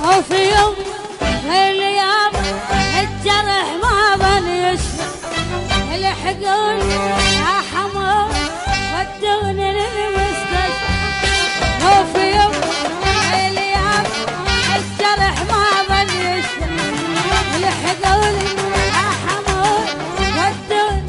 وفي يوم الأيام الجرح ما ظل يشفى الحقوني يا حمار ودوني للمستشفى. وفي يوم الأيام الجرح ما ظل يشفى الحقوني يا حمار ودوني.